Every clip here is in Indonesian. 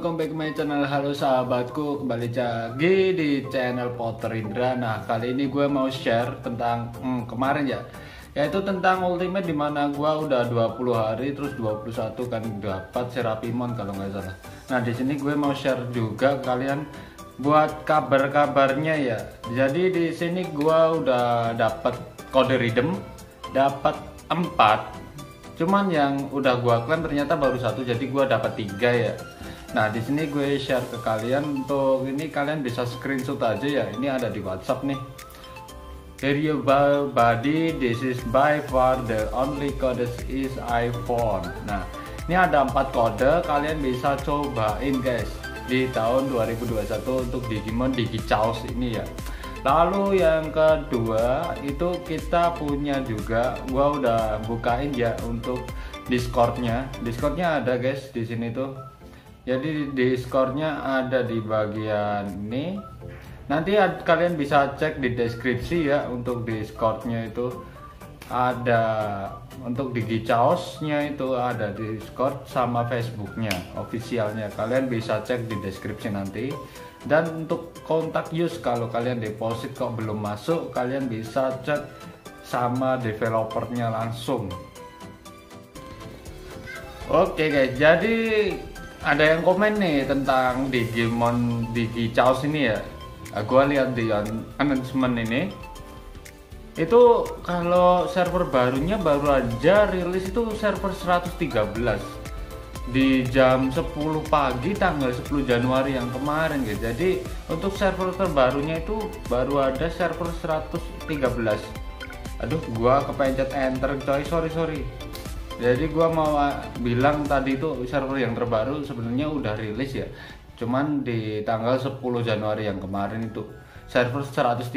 welcome back my channel. Halo sahabatku, kembali lagi di channel Potter Indra. Nah, kali ini gue mau share tentang, hmm, kemarin ya. Yaitu tentang Ultimate di mana gue udah 20 hari, terus 21 kan dapat Serapimon kalau nggak salah. Nah, di sini gue mau share juga kalian buat kabar-kabarnya ya. Jadi di sini gue udah dapat kode redeem dapat 4 cuman yang udah gua klaim ternyata baru satu jadi gua dapat tiga ya nah di sini gue share ke kalian untuk ini kalian bisa screenshot aja ya ini ada di WhatsApp nih Here you body, this is by far the only code is iPhone. Nah, ini ada empat kode, kalian bisa cobain guys di tahun 2021 untuk Digimon Digichaos ini ya. Lalu yang kedua itu kita punya juga, gua udah bukain ya untuk Discordnya. Discordnya ada guys di sini tuh. Jadi Discordnya ada di bagian ini. Nanti kalian bisa cek di deskripsi ya untuk Discordnya itu. Ada untuk Digi Chaosnya itu ada di Discord sama Facebooknya officialnya. Kalian bisa cek di deskripsi nanti. Dan untuk kontak use kalau kalian deposit kok belum masuk kalian bisa chat sama developernya langsung. Oke guys. Jadi ada yang komen nih tentang Digimon Digi Chaos ini ya nah, gua lihat di announcement ini itu kalau server barunya baru aja rilis itu server 113 di jam 10 pagi tanggal 10 Januari yang kemarin gitu. Jadi untuk server terbarunya itu baru ada server 113. Aduh, gua kepencet enter coy, sorry sorry. Jadi gua mau ah, bilang tadi itu server yang terbaru sebenarnya udah rilis ya. Cuman di tanggal 10 Januari yang kemarin itu server 113.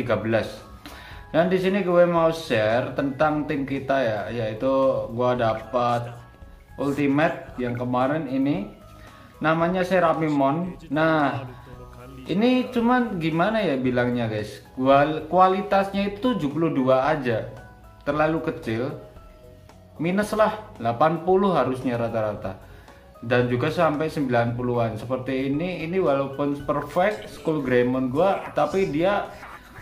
Dan di sini gue mau share tentang tim kita ya, yaitu gua dapat Ultimate yang kemarin ini namanya Serapimon. Nah, ini cuman gimana ya bilangnya guys? Kualitasnya itu 72 aja. Terlalu kecil. Minus lah 80 harusnya rata-rata. Dan juga sampai 90-an. Seperti ini ini walaupun perfect School Greymon gua tapi dia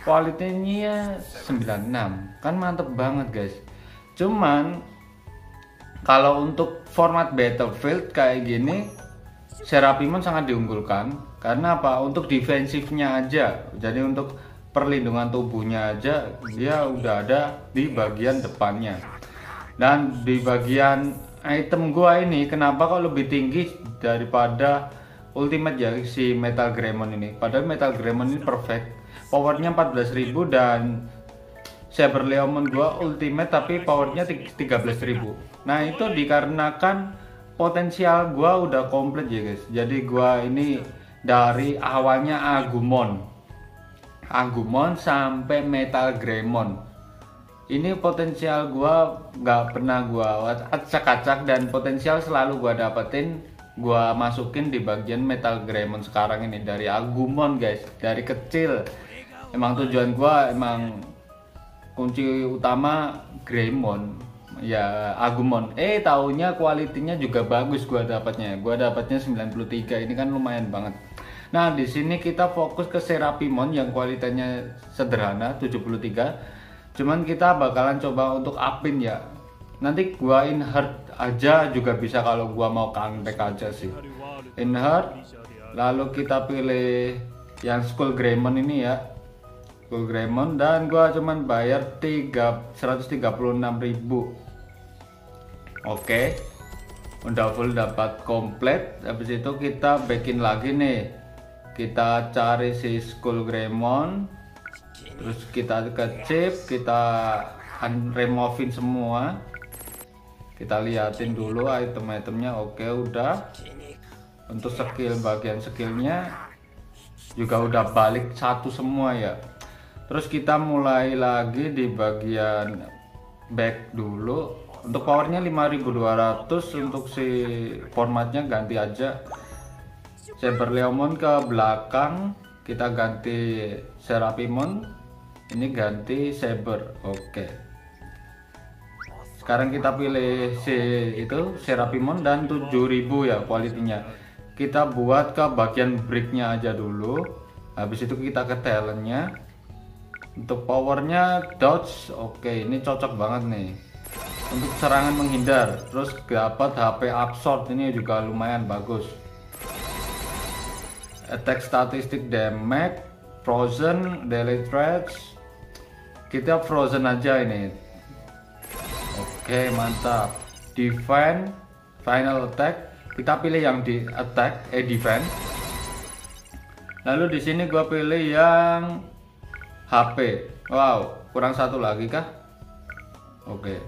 kualitasnya 96. Kan mantep banget guys. Cuman kalau untuk format Battlefield kayak gini Serapimon sangat diunggulkan karena apa? Untuk defensifnya aja. Jadi untuk perlindungan tubuhnya aja dia udah ada di bagian depannya. Dan di bagian item gua ini kenapa kok lebih tinggi daripada Ultimate ya si Metal Greymon ini. Padahal Metal Greymon ini perfect. Powernya 14.000 dan Saber Leomon gua Ultimate tapi powernya 13.000 Nah itu dikarenakan potensial gua udah komplit ya guys. Jadi gua ini dari awalnya Agumon, Agumon sampai Metal Greymon. Ini potensial gua nggak pernah gua acak-acak dan potensial selalu gua dapetin gua masukin di bagian Metal Greymon sekarang ini dari Agumon guys. Dari kecil. Emang tujuan gua emang kunci utama Greymon. Ya Agumon. Eh tahunya kualitinya juga bagus gua dapatnya. Gua dapatnya 93 ini kan lumayan banget. Nah di sini kita fokus ke Serapimon yang kualitasnya sederhana 73 cuman kita bakalan coba untuk upin ya. Nanti gua heart aja juga bisa kalau gua mau comeback aja sih. Heart lalu kita pilih yang Skull Greymon ini ya. Skull Greymon dan gua cuman bayar 3 136.000 oke. Udah full dapat komplit. Habis itu kita backin lagi nih. Kita cari si Skull Greymon terus kita ke chip kita removein semua. Kita liatin dulu item-itemnya. Oke udah. Untuk skill bagian skillnya juga udah balik satu semua ya. Terus kita mulai lagi di bagian back dulu. Untuk powernya 5200 untuk si formatnya ganti aja. Saber Leomon ke belakang kita ganti Serapimon ini ganti Saber oke. Sekarang kita pilih si itu Serapimon dan 7000 ya kualitinya. Kita buat ke bagian breaknya aja dulu. Habis itu kita ke talentnya. Untuk powernya dodge oke ini cocok banget nih. Untuk serangan menghindar terus dapat HP absorb ini juga lumayan bagus. Attack statistik damage frozen daily threats kita frozen aja ini. Oke mantap. Defense final attack. Kita pilih yang di attack eh defense lalu di sini gua pilih yang HP wow kurang satu lagi kah? Oke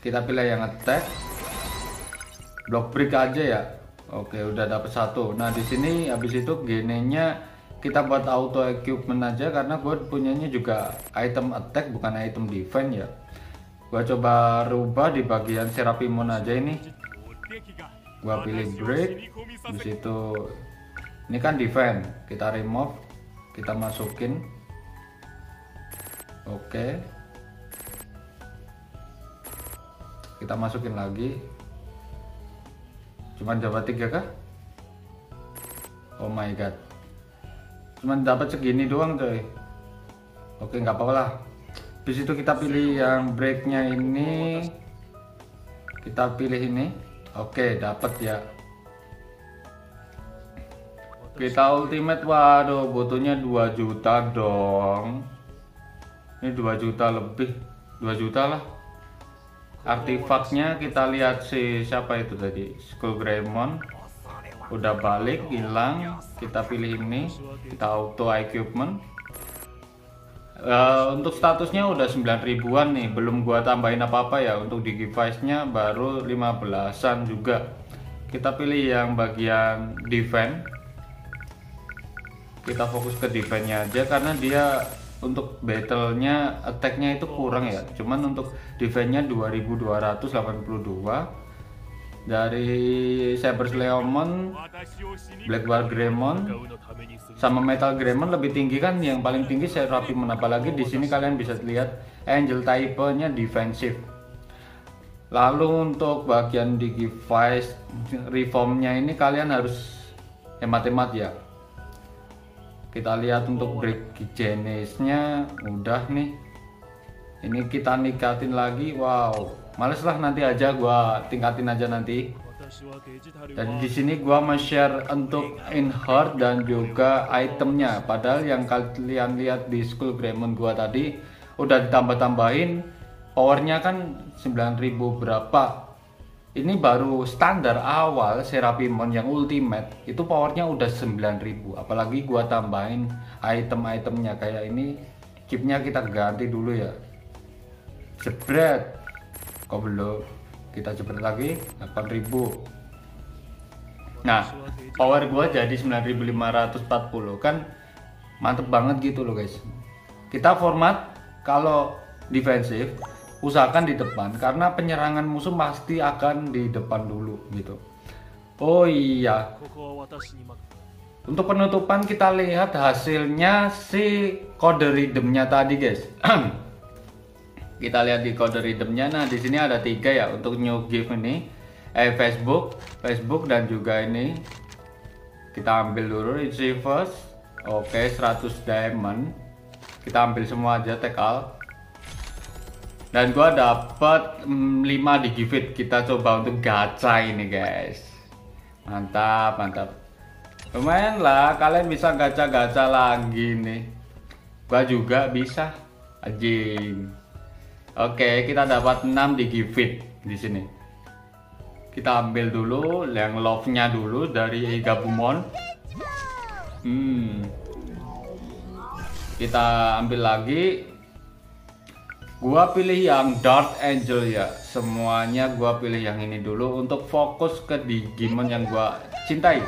kita pilih yang attack. Block break aja ya? Oke udah dapet satu. Nah di sini habis itu genenya kita buat auto equipment aja karena gue punyanya juga item attack bukan item defense ya. Gua coba rubah di bagian serapimon aja ini. Gua pilih break. Di situ ini kan defend kita remove kita masukin. Oke. Kita masukin lagi. Cuman dapat tiga kah? Oh my god cuman dapat segini doang coy oke nggak apa-apa lah di situ kita pilih yang breaknya ini kita pilih ini Oke, dapat ya. Kita ultimate, waduh, butuhnya 2 juta dong. Ini 2 juta lebih, 2 juta lah. Artifaknya kita lihat si siapa itu tadi, Skull Greymon. Udah balik, hilang. Kita pilih ini, kita auto equipment Uh, untuk statusnya udah 9 ribuan nih, belum gua tambahin apa-apa ya. Untuk di device-nya baru 15-an juga. Kita pilih yang bagian defense. Kita fokus ke defense-nya aja karena dia untuk battle-nya attack-nya itu kurang ya. Cuman untuk defense-nya 2282 dari Cyber Leomon, War Greymon, sama Metal Greymon lebih tinggi kan yang paling tinggi rapi apalagi di sini kalian bisa lihat Angel type-nya defensif. Lalu untuk bagian Digivice reformnya ini kalian harus hemat-hemat ya. Kita lihat untuk break jenisnya udah nih. Ini kita nikatin lagi, wow. Males lah nanti aja gua tingkatin aja nanti. Dan di sini gua share untuk in heart dan juga itemnya. Padahal yang kalian lihat di school Greymon gua tadi udah ditambah-tambahin powernya kan 9000 berapa. Ini baru standar awal Serapimon yang ultimate itu powernya udah 9000 apalagi gua tambahin item-itemnya kayak ini chipnya kita ganti dulu ya jebret. Kok belum? Kita cepet lagi 8000 nah power gua jadi 9540 kan mantep banget gitu loh guys. Kita format kalau defensif usahakan di depan karena penyerangan musuh pasti akan di depan dulu gitu. Oh iya. Untuk penutupan kita lihat hasilnya si kode rhythmnya tadi guys kita lihat di kode rhythmnya nah di sini ada tiga ya untuk new gift ini. Eh Facebook Facebook dan juga ini. Kita ambil dulu. Retrievers oke 100 diamond. Kita ambil semua aja tekal dan gua dapat mm, 5 di gift kita coba untuk gacha ini guys. Mantap mantap. Lumayan lah kalian bisa gacha-gacha lagi nih. Gua juga bisa. Anjing Oke, kita dapat 6 di Givit di sini. Kita ambil dulu yang love-nya dulu dari Gabumon. Hmm. Kita ambil lagi. Gua pilih yang Dark Angel ya. Semuanya gua pilih yang ini dulu untuk fokus ke Digimon yang gua cintai.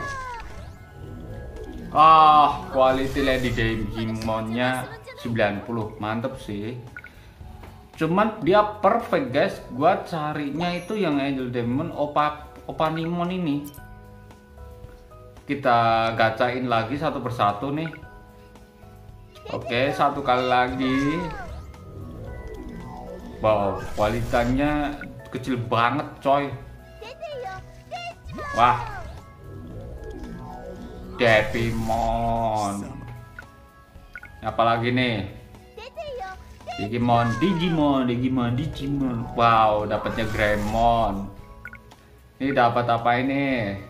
Ah, quality Lady Digimonnya 90. Mantep sih cuman dia perfect guys. Gua carinya itu yang Angel Demon Opa Opanimon ini. Kita gacain lagi satu persatu nih. Oke satu kali lagi. Wow kualitasnya kecil banget coy. Wah. Devimon apalagi nih Digimon Digimon Digimon Digimon. Wow dapatnya Greymon ini dapat apa ini?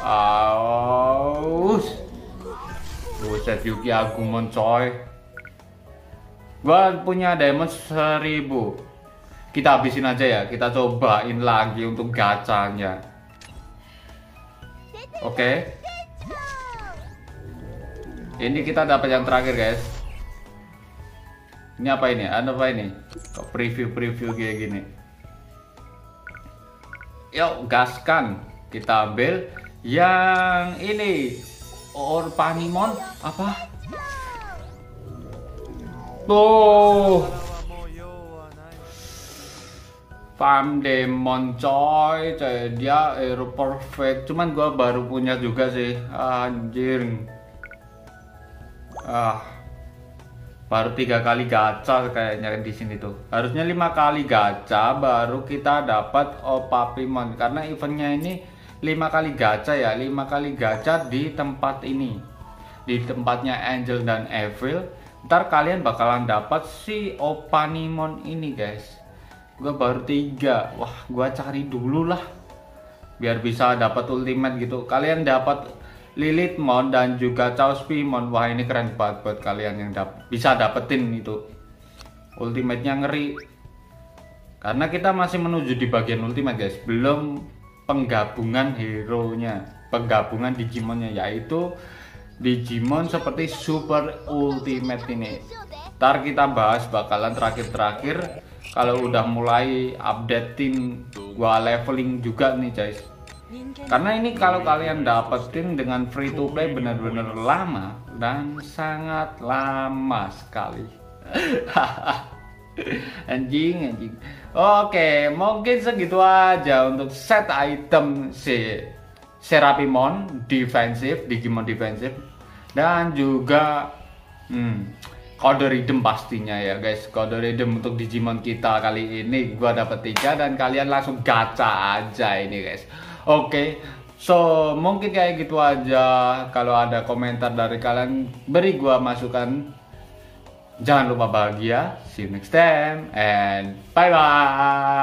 Aus. Buset Yuki Agumon coy. Gua punya diamond seribu. Kita habisin aja ya Kita cobain lagi untuk gacanya. Oke. Okay. Ini kita dapat yang terakhir guys Ini apa ini? Ada apa ini? Kok preview-preview kayak gini Yuk gaskan Kita ambil yang ini Orpanimon apa? Tuh. Demon coy, coy dia Aero Perfect. Cuman gua baru punya juga sih. Anjir. Ah. Baru tiga kali gacha kayaknya di sini tuh. Harusnya lima kali gacha baru kita dapat Opapimon. Karena eventnya ini lima kali gacha ya lima kali gacha di tempat ini. Di tempatnya Angel dan Evil. Ntar kalian bakalan dapat si Opanimon ini guys. Gue baru tiga. Wah gue cari dulu lah. Biar bisa dapat ultimate gitu. Kalian dapat Lilithmon dan juga Chauspimon wah ini keren banget buat kalian yang dap bisa dapetin itu. Ultimate nya ngeri. Karena kita masih menuju di bagian ultimate guys. Belum penggabungan hero-nya, penggabungan Digimonnya yaitu Digimon seperti Super Ultimate ini. Ntar kita bahas bakalan terakhir-terakhir. Kalau udah mulai updating gua leveling juga nih guys. Karena ini kalau kalian dapetin dengan free to play benar-benar lama dan sangat lama sekali. anjing anjing. Oke mungkin segitu aja untuk set item si Serapimon defensif Digimon defensif dan juga hmm, kode rhythm pastinya ya guys. Kode rhythm untuk Digimon kita kali ini gua dapat tiga dan kalian langsung gacha aja ini guys Oke. So, mungkin kayak gitu aja. Kalau ada komentar dari kalian, beri gua masukan. Jangan lupa bahagia. See you next time and bye bye.